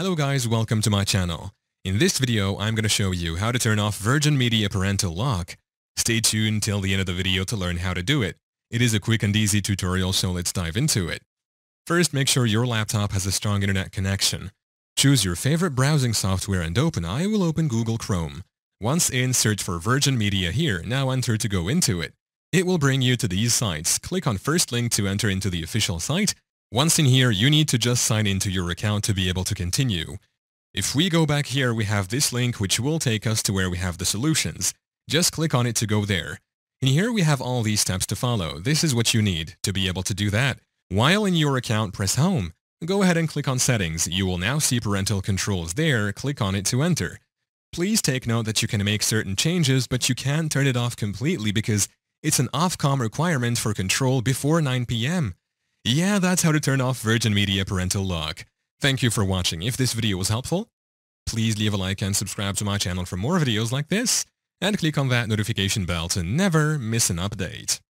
Hello guys, welcome to my channel. In this video, I'm going to show you how to turn off Virgin Media Parental Lock. Stay tuned till the end of the video to learn how to do it. It is a quick and easy tutorial, so let's dive into it. First, make sure your laptop has a strong internet connection. Choose your favorite browsing software and open. I will open Google Chrome. Once in, search for Virgin Media here. Now enter to go into it. It will bring you to these sites. Click on first link to enter into the official site. Once in here, you need to just sign into your account to be able to continue. If we go back here, we have this link which will take us to where we have the solutions. Just click on it to go there. In here we have all these steps to follow. This is what you need to be able to do that. While in your account, press Home. Go ahead and click on Settings. You will now see parental controls there. Click on it to enter. Please take note that you can make certain changes, but you can't turn it off completely because it's an Ofcom requirement for control before 9 p.m. Yeah, that's how to turn off Virgin Media Parental Lock. Thank you for watching. If this video was helpful, please leave a like and subscribe to my channel for more videos like this, and click on that notification bell to never miss an update.